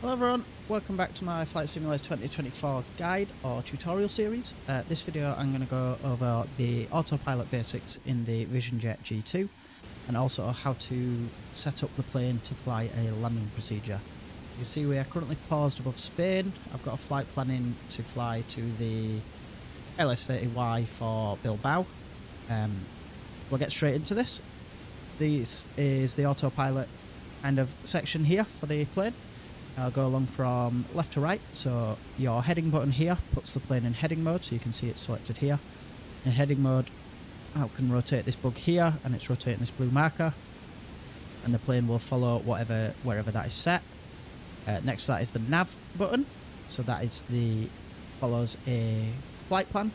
Hello everyone, welcome back to my Flight Simulator 2024 guide or tutorial series. Uh, this video I'm going to go over the autopilot basics in the VisionJet G2 and also how to set up the plane to fly a landing procedure. You see we are currently paused above Spain. I've got a flight planning to fly to the LS30Y for Bilbao. Um, we'll get straight into this. This is the autopilot kind of section here for the plane. I'll go along from left to right. So your heading button here puts the plane in heading mode, so you can see it's selected here. In heading mode, I can rotate this bug here, and it's rotating this blue marker, and the plane will follow whatever wherever that is set. Uh, next to that is the nav button, so that is the follows a flight plan.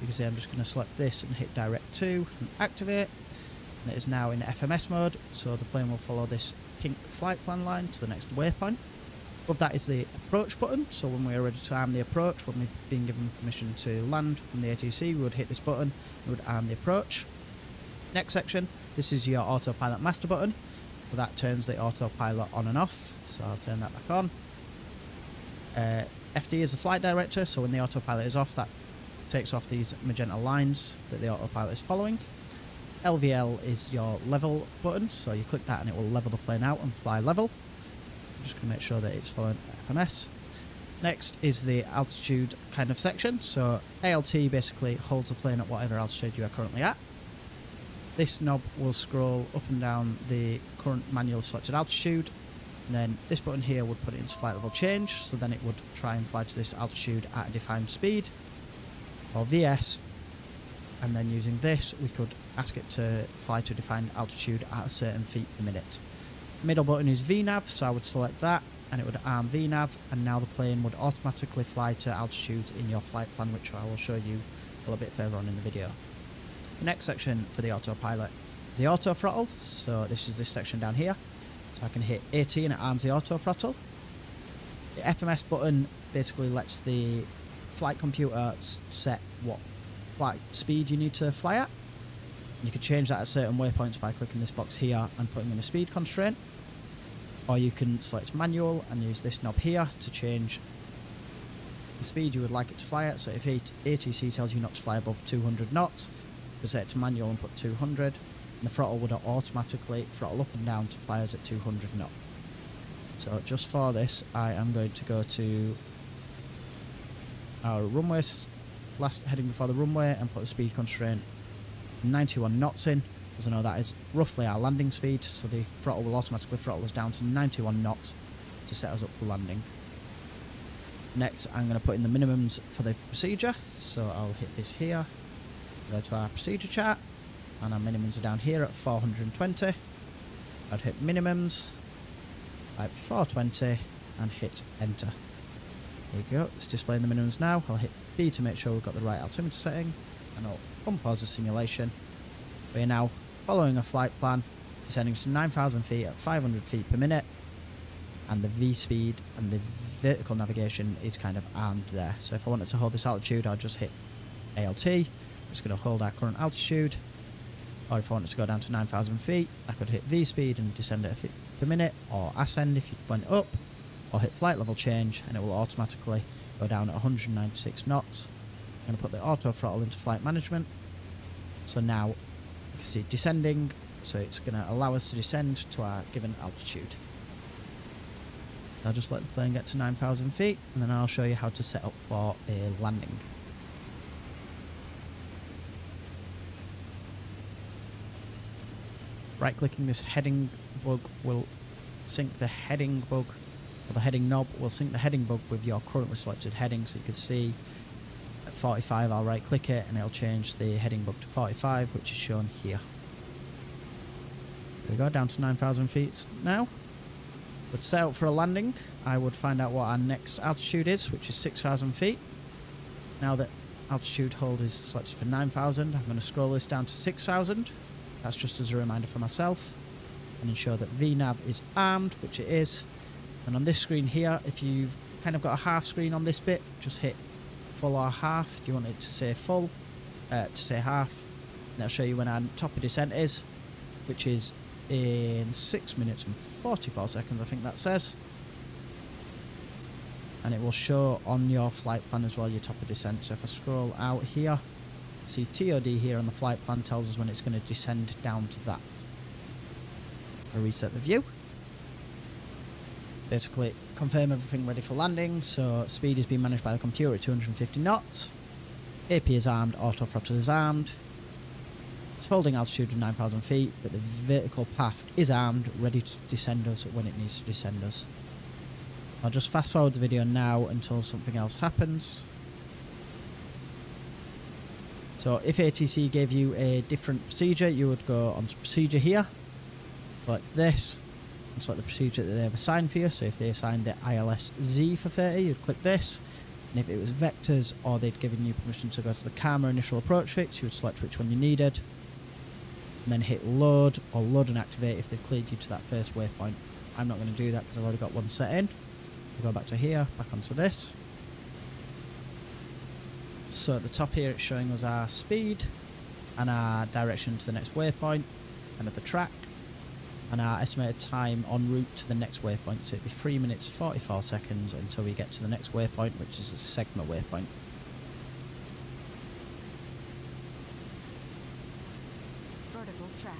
You can see I'm just going to select this and hit direct to and activate. And it is now in FMS mode, so the plane will follow this pink flight plan line to the next waypoint. Above that is the approach button, so when we're ready to arm the approach, when we've been given permission to land from the ATC, we would hit this button, we would arm the approach. Next section, this is your autopilot master button, so that turns the autopilot on and off, so I'll turn that back on. Uh, FD is the flight director, so when the autopilot is off, that takes off these magenta lines that the autopilot is following. LVL is your level button, so you click that and it will level the plane out and fly level. I'm just going to make sure that it's following FMS. Next is the altitude kind of section. So ALT basically holds the plane at whatever altitude you are currently at. This knob will scroll up and down the current manual selected altitude. And then this button here would put it into flight level change. So then it would try and fly to this altitude at a defined speed. Or VS. And then using this, we could ask it to fly to a defined altitude at a certain feet per minute. Middle button is VNAV, so I would select that and it would arm VNAV and now the plane would automatically fly to altitudes in your flight plan which I will show you a little bit further on in the video. The next section for the autopilot is the auto throttle, so this is this section down here. So I can hit AT and it arms the auto throttle. The FMS button basically lets the flight computer set what flight speed you need to fly at. You can change that at certain waypoints by clicking this box here and putting in a speed constraint or you can select manual and use this knob here to change the speed you would like it to fly at. So if ATC tells you not to fly above 200 knots, you set it to manual and put 200, and the throttle would automatically throttle up and down to fly us at 200 knots. So just for this, I am going to go to our runway, last heading before the runway, and put a speed constraint 91 knots in because I know that is roughly our landing speed, so the throttle will automatically throttle us down to 91 knots to set us up for landing. Next, I'm going to put in the minimums for the procedure, so I'll hit this here, go to our procedure chart, and our minimums are down here at 420. I'd hit minimums, type 420, and hit enter. There you go, it's displaying the minimums now. I'll hit B to make sure we've got the right altimeter setting, and I'll unpause the simulation. We are now following a flight plan, descending to 9,000 feet at 500 feet per minute, and the V speed and the vertical navigation is kind of armed there. So if I wanted to hold this altitude, I'll just hit ALT. I'm just going to hold our current altitude. Or if I wanted to go down to 9,000 feet, I could hit V speed and descend at a feet per minute, or ascend if you went up, or hit flight level change, and it will automatically go down at 196 knots. I'm going to put the auto throttle into flight management. So now can see descending, so it's going to allow us to descend to our given altitude. I'll just let the plane get to 9,000 feet, and then I'll show you how to set up for a landing. Right clicking this heading bug will sync the heading bug, or the heading knob will sync the heading bug with your currently selected heading, so you can see at 45 I'll right click it and it'll change the heading bug to 45 which is shown here. There we go, down to 9,000 feet now. But set out for a landing, I would find out what our next altitude is, which is 6,000 feet. Now that altitude hold is selected for 9,000, I'm going to scroll this down to 6,000. That's just as a reminder for myself. And ensure that VNAV is armed, which it is. And on this screen here, if you've kind of got a half screen on this bit, just hit full or half. Do you want it to say full? Uh, to say half. And I'll show you when our top of descent is, which is in 6 minutes and 44 seconds, I think that says. and it will show on your flight plan as well your top of descent. So if I scroll out here, see TOD here on the flight plan tells us when it's going to descend down to that. I reset the view. Basically, confirm everything ready for landing. So speed is being managed by the computer at 250 knots. AP is armed, auto throttle is armed. It's holding altitude of 9,000 feet, but the vertical path is armed, ready to descend us when it needs to descend us. I'll just fast forward the video now until something else happens. So if ATC gave you a different procedure, you would go onto procedure here, like this, and select the procedure that they've assigned for you. So if they assigned the ILS Z for 30, you'd click this. And if it was vectors or they'd given you permission to go to the CAMA initial approach fix, you would select which one you needed. And then hit load or load and activate if they've cleared you to that first waypoint. I'm not going to do that because I've already got one set in. We'll go back to here, back onto this. So at the top here it's showing us our speed and our direction to the next waypoint and at the track and our estimated time en route to the next waypoint. So it'd be 3 minutes 44 seconds until we get to the next waypoint which is a Segma waypoint. Vertical track.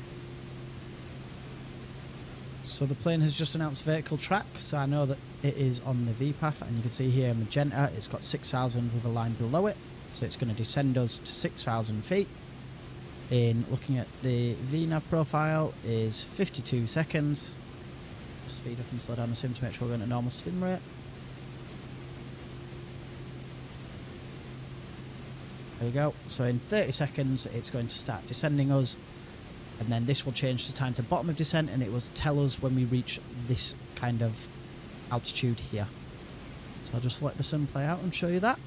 So the plane has just announced vertical track, so I know that it is on the V path, and you can see here magenta, it's got 6,000 with a line below it, so it's going to descend us to 6,000 feet. In looking at the VNAV profile is 52 seconds. Speed up and slow down the sim to make sure we're going to normal sim rate. There we go. So in 30 seconds, it's going to start descending us and then this will change the time to bottom of descent and it will tell us when we reach this kind of altitude here. So I'll just let the sim play out and show you that.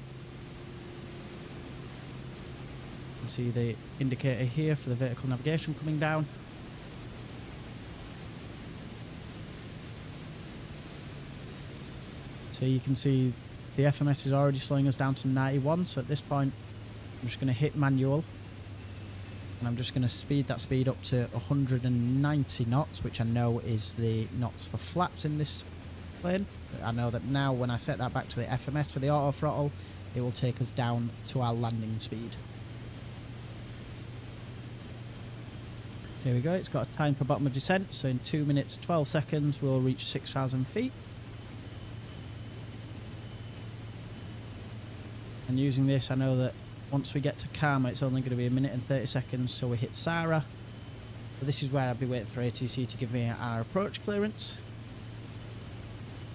You can see the indicator here for the vertical navigation coming down. So you can see the FMS is already slowing us down to 91 so at this point I'm just going to hit manual and I'm just going to speed that speed up to 190 knots, which I know is the knots for flaps in this plane. I know that now when I set that back to the FMS for the auto throttle, it will take us down to our landing speed. Here we go, it's got a time for bottom of descent, so in 2 minutes 12 seconds we'll reach 6,000 feet. And using this I know that once we get to CAMA, it's only going to be a minute and 30 seconds till we hit SARA. So this is where I'll be waiting for ATC to give me our approach clearance.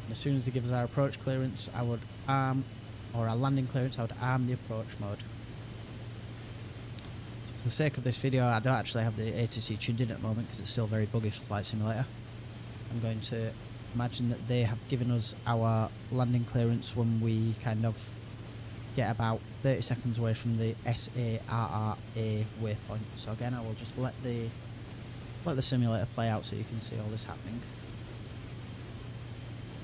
And as soon as they give us our approach clearance, I would arm, or our landing clearance, I would arm the approach mode. For the sake of this video, I don't actually have the ATC tuned in at the moment because it's still very buggy for Flight Simulator. I'm going to imagine that they have given us our landing clearance when we kind of get about 30 seconds away from the SARRA waypoint. So again, I will just let the let the simulator play out so you can see all this happening.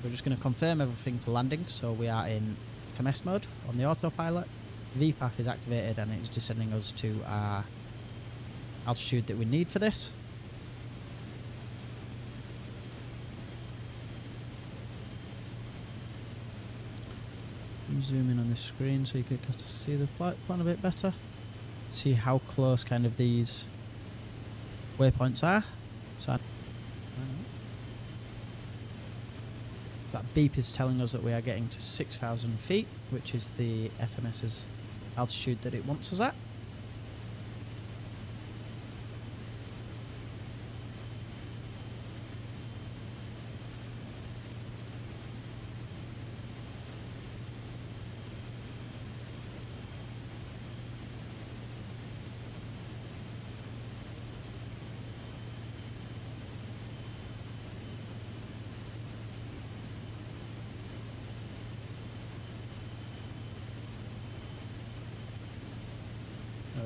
We're just going to confirm everything for landing. So we are in FMS mode on the autopilot. VPATH is activated and it's descending us to our altitude that we need for this. zoom in on this screen so you can see the plan a bit better. See how close kind of these waypoints are. So that beep is telling us that we are getting to 6,000 feet, which is the FMS's altitude that it wants us at.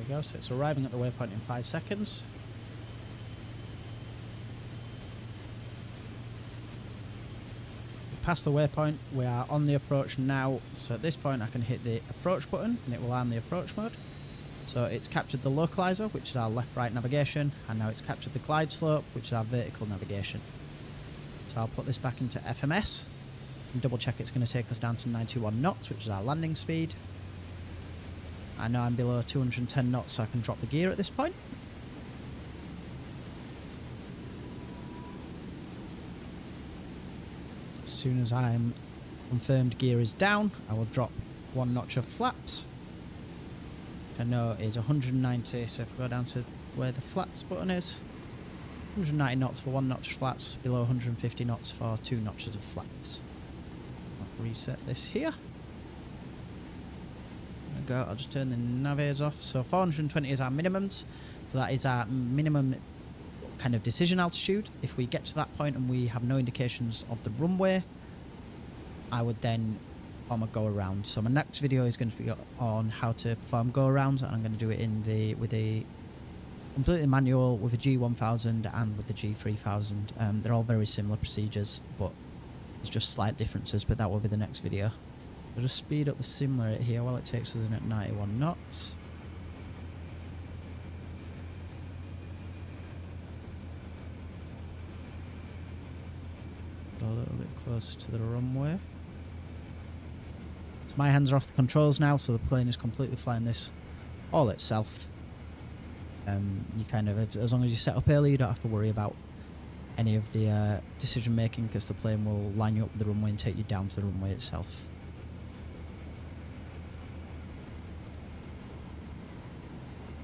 We go, so it's arriving at the waypoint in five seconds. Passed the waypoint, we are on the approach now, so at this point I can hit the approach button and it will arm the approach mode. So it's captured the localizer, which is our left-right navigation, and now it's captured the glide slope, which is our vertical navigation. So I'll put this back into FMS. And double check it's going to take us down to 91 knots, which is our landing speed. I know I'm below 210 knots, so I can drop the gear at this point. As soon as I'm confirmed gear is down, I will drop one notch of flaps. I know is 190, so if I go down to where the flaps button is, 190 knots for one notch of flaps, below 150 knots for two notches of flaps. I'll reset this here. Go, I'll just turn the nav aids off. So 420 is our minimums, so that is our minimum kind of decision altitude. If we get to that point and we have no indications of the runway, I would then perform a go around. So my next video is going to be on how to perform go arounds, and I'm going to do it in the with a completely manual with a G1000 and with the G3000. Um, they're all very similar procedures, but there's just slight differences. But that will be the next video. I'll just speed up the sim rate here while it takes us in at 91 knots. a little bit closer to the runway. So my hands are off the controls now, so the plane is completely flying this all itself. Um, you kind of, as long as you set up early, you don't have to worry about any of the uh, decision making because the plane will line you up with the runway and take you down to the runway itself.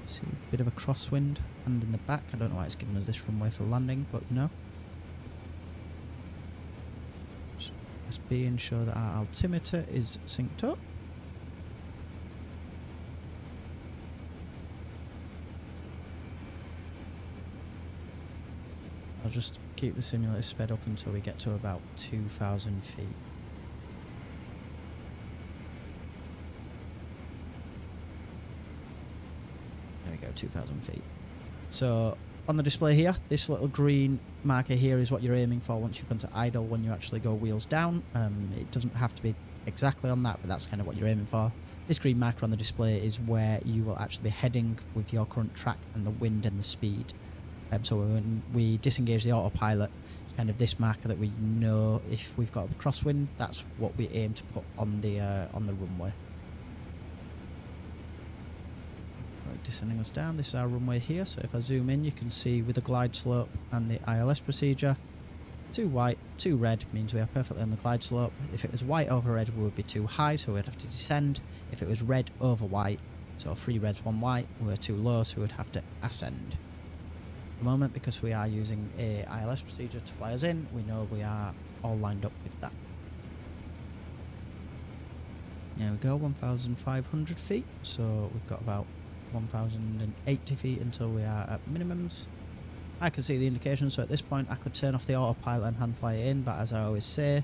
See a bit of a crosswind and in the back. I don't know why it's giving us this runway for landing, but you know. Just be and show that our altimeter is synced up. I'll just keep the simulator sped up until we get to about 2,000 feet. We go, 2,000 feet. So on the display here, this little green marker here is what you're aiming for once you've gone to idle when you actually go wheels down. Um, it doesn't have to be exactly on that, but that's kind of what you're aiming for. This green marker on the display is where you will actually be heading with your current track and the wind and the speed. Um, so when we disengage the autopilot, it's kind of this marker that we know if we've got a crosswind, that's what we aim to put on the uh, on the runway. Right, descending us down, this is our runway here, so if I zoom in you can see with the glide slope and the ILS procedure, two white, two red means we are perfectly on the glide slope. If it was white over red we would be too high so we'd have to descend. If it was red over white, so three reds, one white, we're too low so we'd have to ascend At the moment because we are using a ILS procedure to fly us in we know we are all lined up with that there we go 1500 feet so we've got about 1080 feet until we are at minimums. I can see the indication so at this point I could turn off the autopilot and hand fly it in but as I always say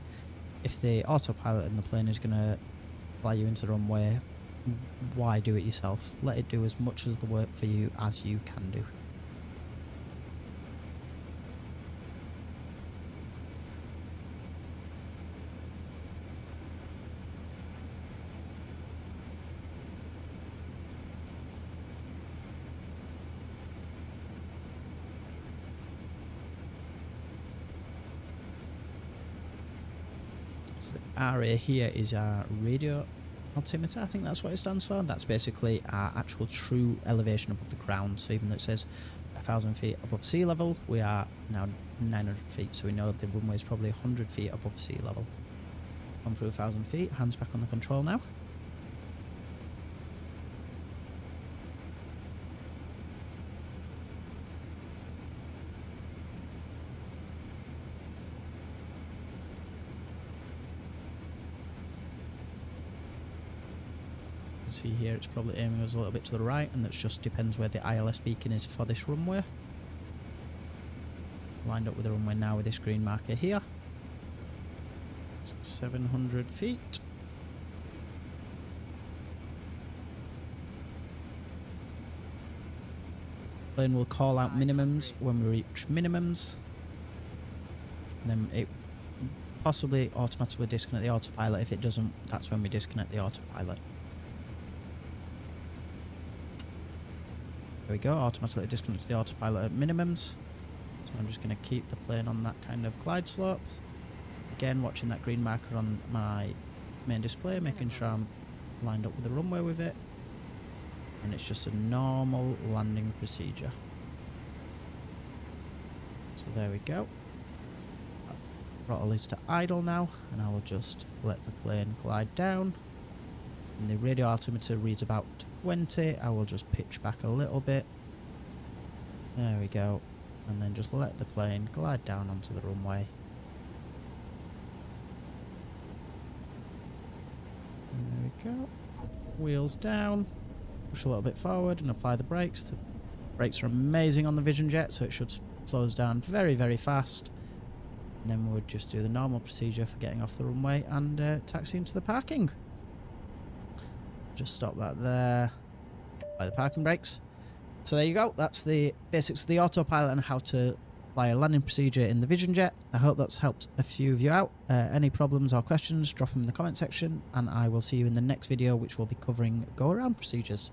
if the autopilot in the plane is going to fly you into the runway why do it yourself? Let it do as much as the work for you as you can do So the RA here is our radio altimeter. I think that's what it stands for. That's basically our actual true elevation above the ground. So even though it says 1,000 feet above sea level, we are now 900 feet. So we know the runway is probably 100 feet above sea level. On through 1,000 feet. Hands back on the control now. See here it's probably aiming us a little bit to the right and that just depends where the ILS beacon is for this runway. Lined up with the runway now with this green marker here. It's 700 feet. Plane will call out minimums when we reach minimums. And then it possibly automatically disconnect the autopilot. If it doesn't, that's when we disconnect the autopilot. We go, automatically disconnects the autopilot at minimums. So I'm just going to keep the plane on that kind of glide slope. again watching that green marker on my main display, making sure I'm lined up with the runway with it. And it's just a normal landing procedure. So there we go. Throttle is to idle now, and I will just let the plane glide down. And the radio altimeter reads about 20. I will just pitch back a little bit. There we go. And then just let the plane glide down onto the runway. There we go. Wheels down. Push a little bit forward and apply the brakes. The brakes are amazing on the Vision Jet, so it should slow us down very, very fast. And then we would just do the normal procedure for getting off the runway and uh, taxi into the parking. Just stop that there by the parking brakes. So there you go. That's the basics of the autopilot and how to fly a landing procedure in the Vision Jet. I hope that's helped a few of you out. Uh, any problems or questions, drop them in the comment section, and I will see you in the next video, which will be covering go around procedures.